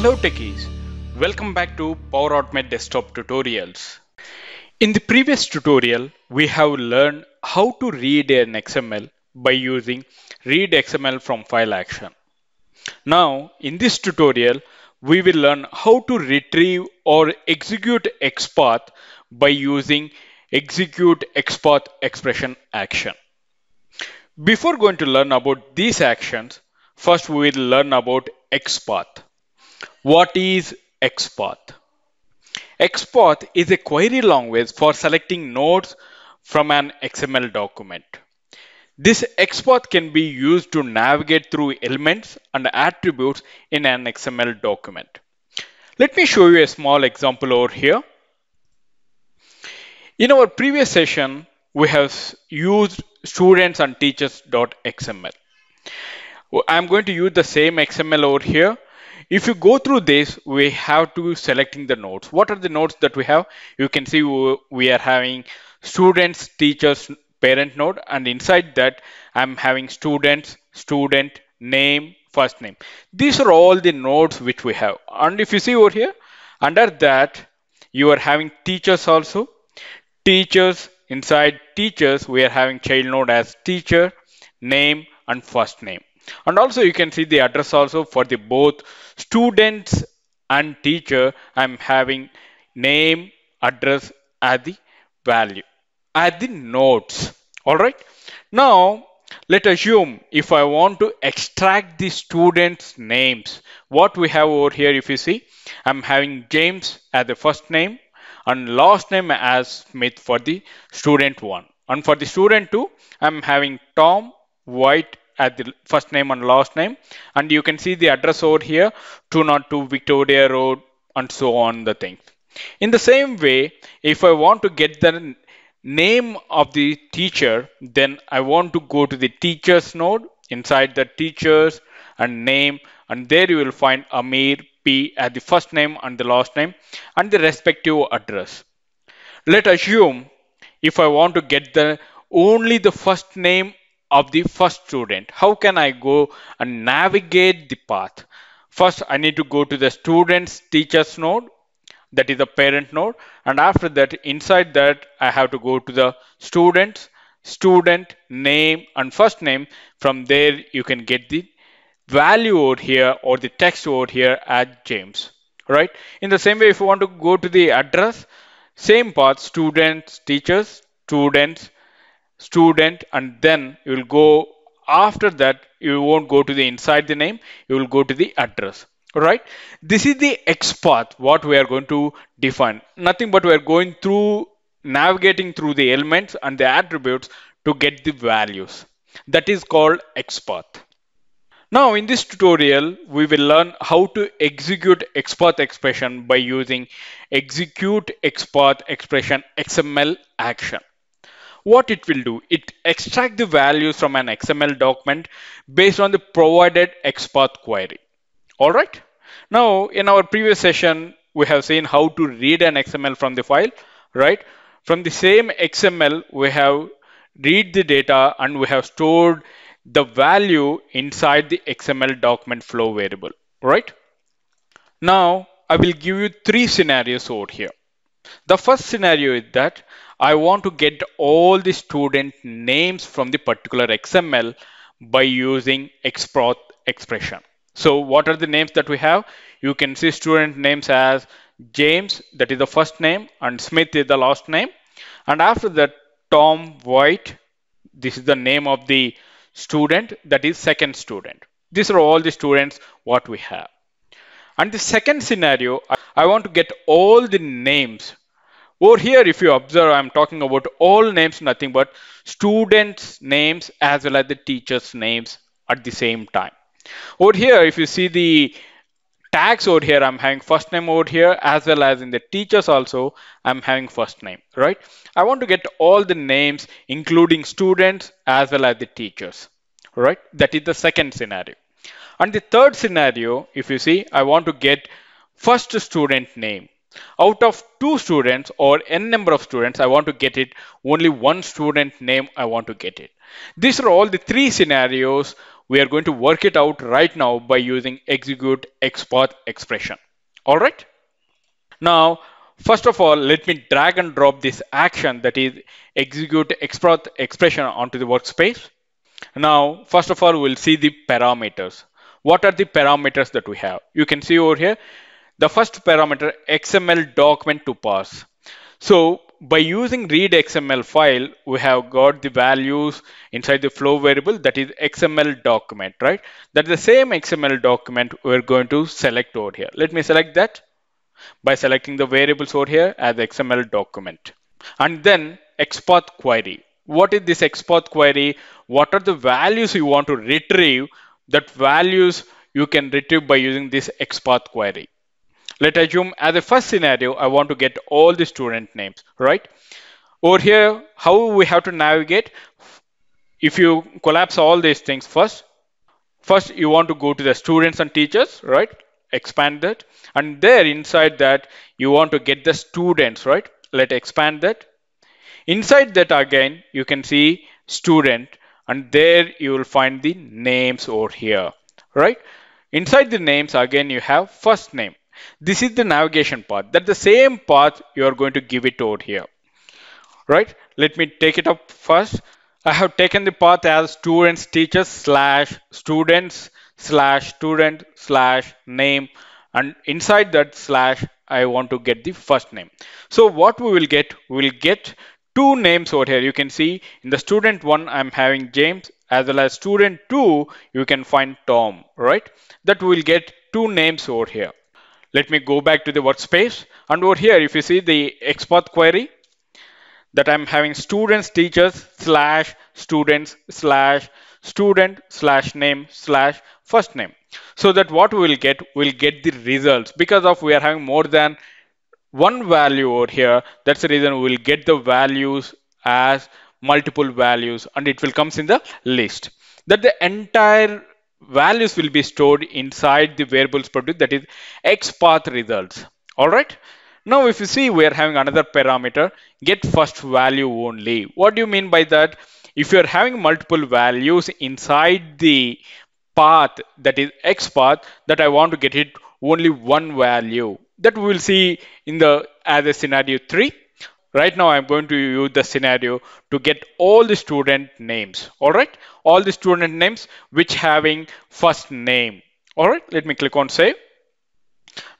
Hello techies, welcome back to Power Automate Desktop Tutorials. In the previous tutorial, we have learned how to read an XML by using read XML from file action. Now, in this tutorial, we will learn how to retrieve or execute XPath by using execute XPath expression action. Before going to learn about these actions, first we will learn about XPath. What is XPath? XPath is a query language for selecting nodes from an XML document. This XPath can be used to navigate through elements and attributes in an XML document. Let me show you a small example over here. In our previous session, we have used students and teachers.xml. I'm going to use the same XML over here. If you go through this, we have to selecting the nodes. What are the nodes that we have? You can see we are having students, teachers, parent node and inside that I'm having students, student, name, first name. These are all the nodes which we have. And if you see over here, under that, you are having teachers also. Teachers, inside teachers, we are having child node as teacher, name and first name. And also you can see the address also for the both students and teacher. I'm having name, address as the value at the nodes. All right. Now, let assume if I want to extract the students' names, what we have over here, if you see, I'm having James as the first name and last name as Smith for the student one. And for the student two, I'm having Tom White as the first name and last name. And you can see the address over here, 202 Victoria Road and so on the thing. In the same way, if I want to get the name of the teacher, then I want to go to the teachers node inside the teachers and name and there you will find Amir P as the first name and the last name and the respective address. Let assume if I want to get the only the first name of the first student, how can I go and navigate the path? First, I need to go to the students teachers node that is the parent node and after that inside that I have to go to the students student name and first name. From there you can get the value over here or the text over here as James right? In the same way if you want to go to the address same path students teachers students student and then you will go after that you won't go to the inside the name you will go to the address right? This is the x path what we are going to define. Nothing but we are going through navigating through the elements and the attributes to get the values. That is called x path. Now in this tutorial we will learn how to execute xpath expression by using execute xpath expression xml action what it will do it extract the values from an xml document based on the provided xpath query all right. Now, in our previous session, we have seen how to read an XML from the file, right? From the same XML, we have read the data and we have stored the value inside the XML document flow variable, right? Now, I will give you three scenarios over here. The first scenario is that I want to get all the student names from the particular XML by using XPath expression. So what are the names that we have? You can see student names as James, that is the first name, and Smith is the last name. And after that, Tom White, this is the name of the student, that is second student. These are all the students what we have. And the second scenario, I want to get all the names. Over here, if you observe, I'm talking about all names, nothing but students' names as well as the teachers' names at the same time. Over here, if you see the tags over here, I'm having first name over here as well as in the teachers also, I'm having first name, right? I want to get all the names, including students as well as the teachers, right? That is the second scenario. And the third scenario, if you see, I want to get first student name. Out of two students or n number of students, I want to get it only one student name I want to get it. These are all the three scenarios we are going to work it out right now by using execute XPath expression. All right. Now, first of all, let me drag and drop this action that is execute XPath expression onto the workspace. Now, first of all, we'll see the parameters. What are the parameters that we have? You can see over here, the first parameter XML document to parse. So by using read XML file, we have got the values inside the flow variable that is XML document, right? That's the same XML document we're going to select over here. Let me select that by selecting the variables over here as XML document. And then XPath query. What is this XPath query? What are the values you want to retrieve? That values you can retrieve by using this XPath query. Let's assume as a first scenario, I want to get all the student names, right? Over here, how we have to navigate? If you collapse all these things first, first you want to go to the students and teachers, right? Expand that. And there inside that, you want to get the students, right? Let's expand that. Inside that again, you can see student and there you will find the names over here, right? Inside the names again, you have first name. This is the navigation path. That's the same path you are going to give it over here. Right? Let me take it up first. I have taken the path as students teachers slash students slash student slash name and inside that slash I want to get the first name. So what we will get, we will get two names over here. You can see in the student one I'm having James as well as student two you can find Tom, right? That will get two names over here. Let me go back to the workspace. And over here, if you see the XPath query, that I'm having students, teachers, slash students, slash student, slash name, slash first name. So that what we will get, we'll get the results because of we are having more than one value over here. That's the reason we'll get the values as multiple values and it will comes in the list. That the entire values will be stored inside the variables produced that is xpath results. All right? Now if you see we are having another parameter get first value only. What do you mean by that? If you are having multiple values inside the path that is xpath that i want to get it only one value. That we will see in the as a scenario 3 Right now, I'm going to use the scenario to get all the student names. All right, all the student names which having first name. All right, let me click on save.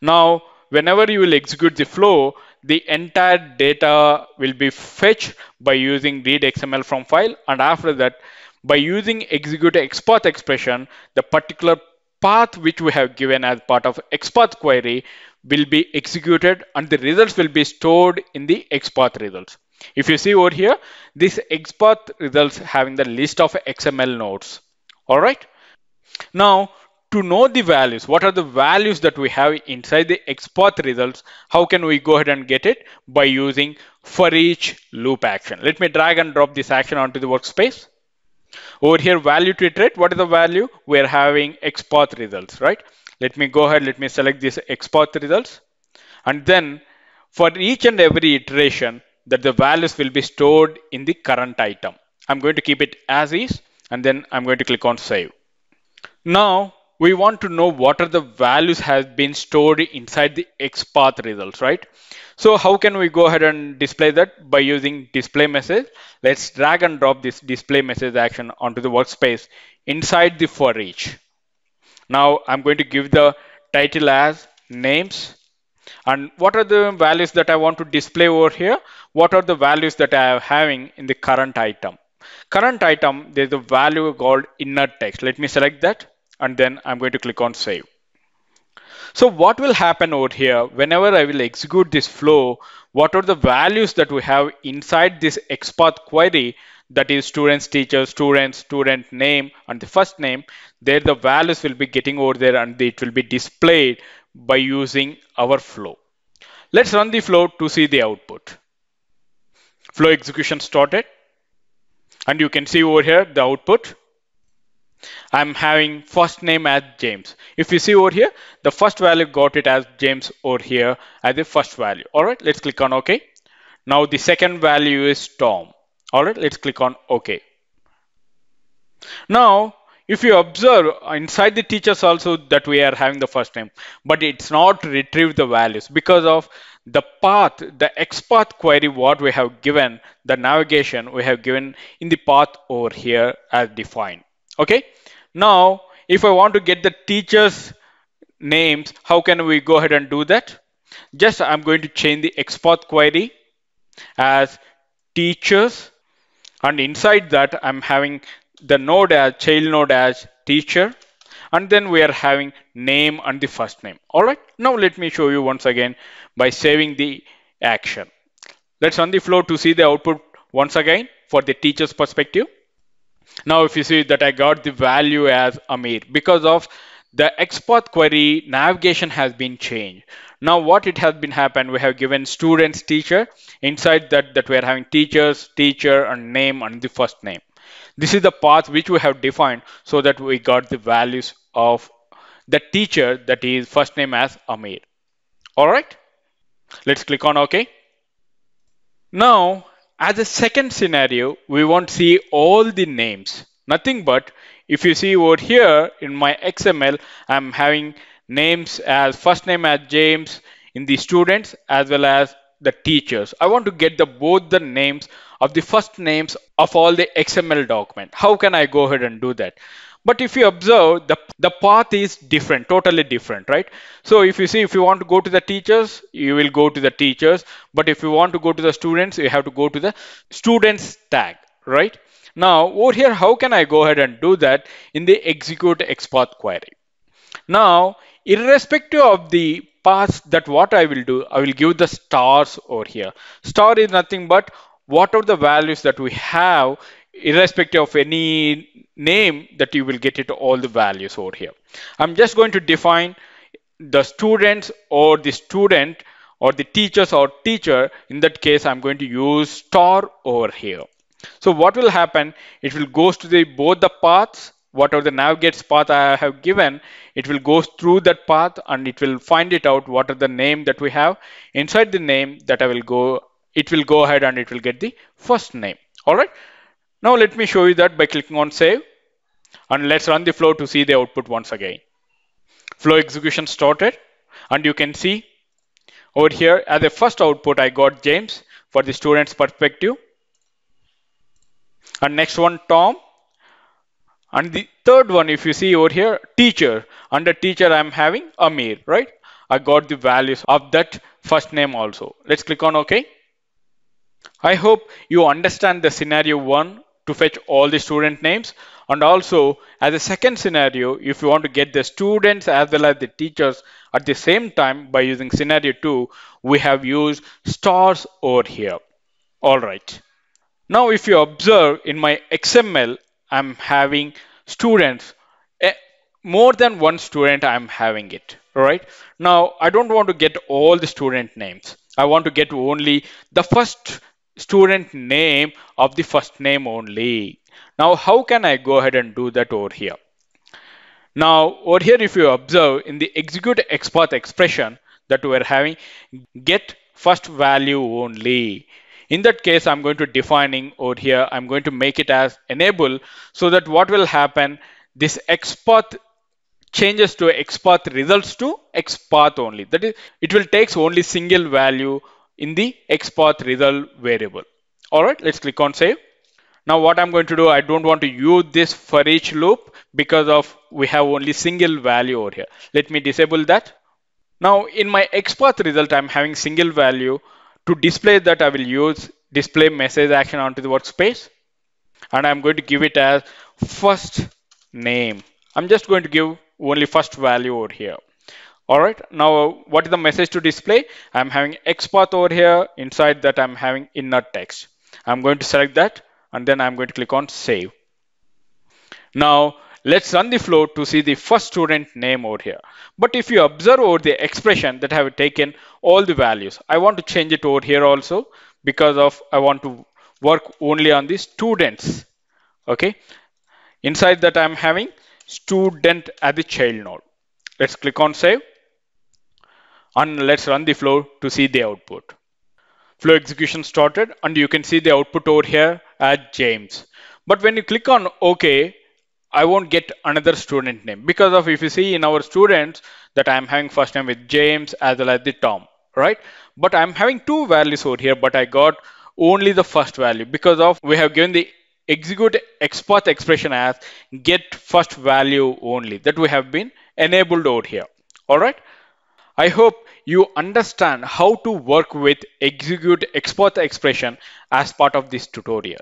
Now, whenever you will execute the flow, the entire data will be fetched by using read XML from file. And after that, by using execute XPath expression, the particular path which we have given as part of XPath query will be executed and the results will be stored in the XPath results. If you see over here, this XPath results having the list of XML nodes. All right. Now, to know the values, what are the values that we have inside the XPath results? How can we go ahead and get it? By using for each loop action. Let me drag and drop this action onto the workspace. Over here, value to iterate. What is the value? We're having XPath results, right? Let me go ahead, let me select this XPath results. And then for each and every iteration that the values will be stored in the current item. I'm going to keep it as is and then I'm going to click on save. Now we want to know what are the values has been stored inside the XPath results, right? So how can we go ahead and display that by using display message? Let's drag and drop this display message action onto the workspace inside the for each. Now I'm going to give the title as names. And what are the values that I want to display over here? What are the values that I am having in the current item? Current item, there's a value called inner text. Let me select that and then I'm going to click on save. So what will happen over here whenever I will execute this flow, what are the values that we have inside this XPath query that is students, teachers, students, student name and the first name, there the values will be getting over there and it will be displayed by using our flow. Let's run the flow to see the output. Flow execution started and you can see over here the output. I'm having first name as James. If you see over here, the first value got it as James over here as the first value. All right, let's click on OK. Now the second value is Tom. All right, let's click on OK. Now, if you observe inside the teachers also that we are having the first name, but it's not retrieved the values because of the path, the XPath query, what we have given, the navigation we have given in the path over here as defined. Okay. Now, if I want to get the teachers names, how can we go ahead and do that? Just I'm going to change the XPath query as teachers and inside that I'm having the node as child node as teacher and then we are having name and the first name all right now let me show you once again by saving the action let's run the flow to see the output once again for the teacher's perspective now if you see that I got the value as Amir because of the XPath query navigation has been changed. Now what it has been happened, we have given students teacher. Inside that, that we are having teachers, teacher and name and the first name. This is the path which we have defined so that we got the values of the teacher that is first name as Amir. All right, let's click on OK. Now, as a second scenario, we want to see all the names. Nothing but if you see over here in my XML, I'm having names as first name as James in the students as well as the teachers. I want to get the both the names of the first names of all the XML document. How can I go ahead and do that? But if you observe, the, the path is different, totally different, right? So if you see, if you want to go to the teachers, you will go to the teachers. But if you want to go to the students, you have to go to the students tag, right? Now over here, how can I go ahead and do that in the execute XPath query? Now, irrespective of the path that what I will do, I will give the stars over here. Star is nothing but what are the values that we have irrespective of any name that you will get it all the values over here. I'm just going to define the students or the student or the teachers or teacher. In that case, I'm going to use star over here. So what will happen? It will goes to the both the paths, whatever the navigates path I have given, it will go through that path and it will find it out what are the name that we have. Inside the name that I will go, it will go ahead and it will get the first name. All right. Now let me show you that by clicking on save and let's run the flow to see the output once again. Flow execution started and you can see over here as a first output I got James for the student's perspective. And next one Tom. And the third one if you see over here teacher. Under teacher I'm having Amir right? I got the values of that first name also. Let's click on OK I hope you understand the scenario one to fetch all the student names and also as a second scenario if you want to get the students as well as the teachers at the same time by using scenario 2 we have used stars over here all right now, if you observe in my XML, I'm having students, eh, more than one student, I'm having it, right? Now, I don't want to get all the student names. I want to get only the first student name of the first name only. Now, how can I go ahead and do that over here? Now, over here, if you observe in the execute XPath expression that we're having, get first value only. In that case, I'm going to defining over here, I'm going to make it as enable so that what will happen, this XPath changes to XPath results to XPath only. That is, it will takes only single value in the XPath result variable. All right, let's click on save. Now what I'm going to do, I don't want to use this for each loop because of we have only single value over here. Let me disable that. Now in my XPath result, I'm having single value. To display that, I will use display message action onto the workspace. And I'm going to give it as first name. I'm just going to give only first value over here. All right. Now, uh, what is the message to display? I'm having XPath over here. Inside that, I'm having inner text. I'm going to select that and then I'm going to click on save. Now, Let's run the flow to see the first student name over here. But if you observe over the expression that I have taken all the values, I want to change it over here also because of I want to work only on the students. Okay. Inside that I'm having student as the child node. Let's click on save and let's run the flow to see the output. Flow execution started and you can see the output over here as James. But when you click on OK, I won't get another student name because of if you see in our students that I'm having first name with James as well as the Tom, right? But I'm having two values over here, but I got only the first value because of we have given the execute XPath expression as get first value only that we have been enabled over here. All right. I hope you understand how to work with execute XPath expression as part of this tutorial.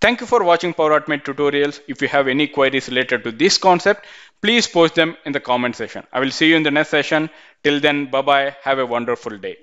Thank you for watching Power Automate tutorials. If you have any queries related to this concept, please post them in the comment section. I will see you in the next session. Till then, bye-bye. Have a wonderful day.